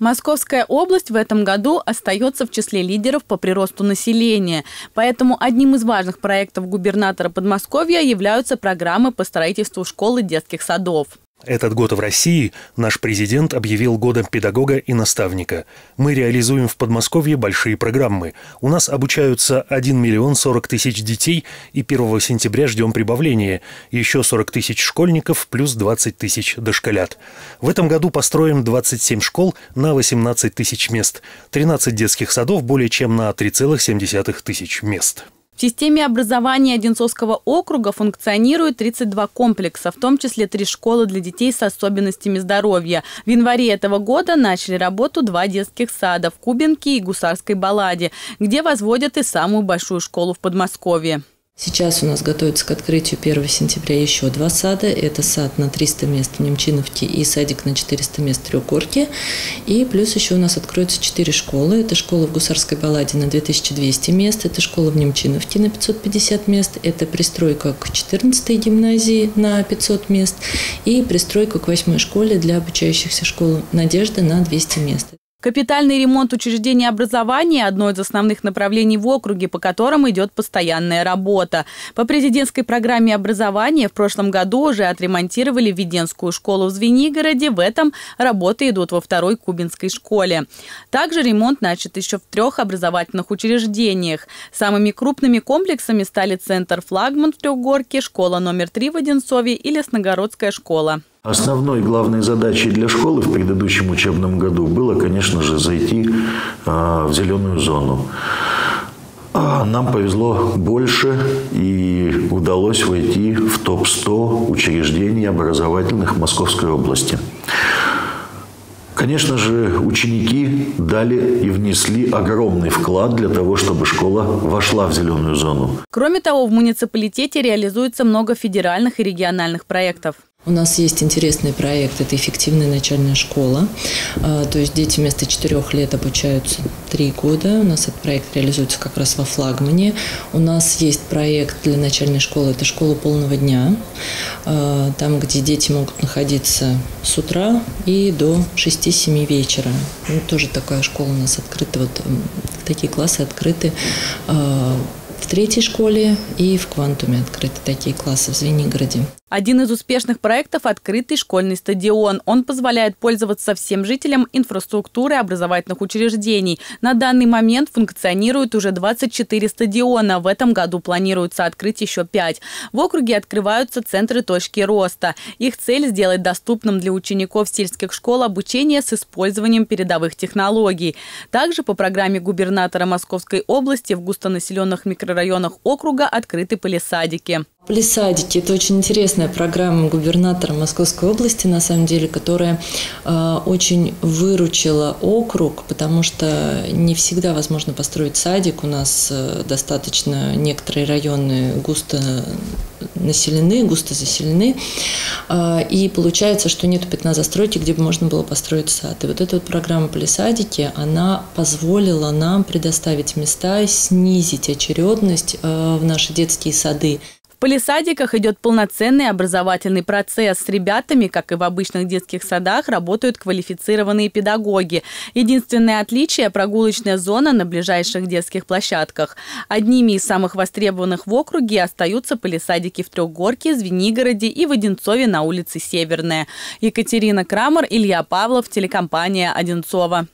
Московская область в этом году остается в числе лидеров по приросту населения. Поэтому одним из важных проектов губернатора Подмосковья являются программы по строительству школ и детских садов. Этот год в России наш президент объявил годом педагога и наставника. Мы реализуем в Подмосковье большие программы. У нас обучаются 1 миллион 40 тысяч детей, и 1 сентября ждем прибавления. Еще 40 тысяч школьников плюс 20 тысяч дошколят. В этом году построим 27 школ на 18 тысяч мест, 13 детских садов более чем на 3,7 тысяч мест. В системе образования Одинцовского округа функционирует 32 комплекса, в том числе три школы для детей с особенностями здоровья. В январе этого года начали работу два детских сада в Кубинке и Гусарской Балладе, где возводят и самую большую школу в Подмосковье. Сейчас у нас готовится к открытию 1 сентября еще два сада. Это сад на 300 мест в Немчиновке и садик на 400 мест в Трехгорке. И плюс еще у нас откроются 4 школы. Это школа в Гусарской Балладе на 2200 мест, это школа в Немчиновке на 550 мест, это пристройка к 14 гимназии на 500 мест и пристройка к 8 школе для обучающихся школ «Надежда» на 200 мест. Капитальный ремонт учреждений образования – одно из основных направлений в округе, по которым идет постоянная работа. По президентской программе образования в прошлом году уже отремонтировали Введенскую школу в Звенигороде. В этом работы идут во второй Кубинской школе. Также ремонт начат еще в трех образовательных учреждениях. Самыми крупными комплексами стали Центр «Флагман» в Трехгорке, школа номер три в Одинцове и Лесногородская школа. Основной главной задачей для школы в предыдущем учебном году было, конечно же, зайти а, в зеленую зону. А нам повезло больше и удалось войти в топ-100 учреждений образовательных Московской области. Конечно же, ученики дали и внесли огромный вклад для того, чтобы школа вошла в зеленую зону. Кроме того, в муниципалитете реализуется много федеральных и региональных проектов. У нас есть интересный проект, это эффективная начальная школа. А, то есть дети вместо четырех лет обучаются три года. У нас этот проект реализуется как раз во флагмане. У нас есть проект для начальной школы, это школа полного дня. А, там, где дети могут находиться с утра и до 6-7 вечера. Ну, тоже такая школа у нас открыта, вот такие классы открыты а, в третьей школе и в Квантуме открыты такие классы в Звенигороде. Один из успешных проектов – открытый школьный стадион. Он позволяет пользоваться всем жителям инфраструктуры образовательных учреждений. На данный момент функционирует уже 24 стадиона. В этом году планируется открыть еще 5. В округе открываются центры точки роста. Их цель – сделать доступным для учеников сельских школ обучение с использованием передовых технологий. Также по программе губернатора Московской области в густонаселенных микрорайонах округа открыты полисадики. Полисадики – это очень интересная программа губернатора Московской области, на самом деле, которая э, очень выручила округ, потому что не всегда возможно построить садик. У нас э, достаточно некоторые районы густо населены, густо заселены, э, и получается, что нет пятна застройки, где бы можно было построить сад. И вот эта вот программа «Полисадики», она позволила нам предоставить места, снизить очередность э, в наши детские сады полисадиках идет полноценный образовательный процесс. С ребятами, как и в обычных детских садах, работают квалифицированные педагоги. Единственное отличие – прогулочная зона на ближайших детских площадках. Одними из самых востребованных в округе остаются полисадики в Трехгорке, Звенигороде и в Одинцове на улице Северная. Екатерина Крамер, Илья Павлов, телекомпания «Одинцова».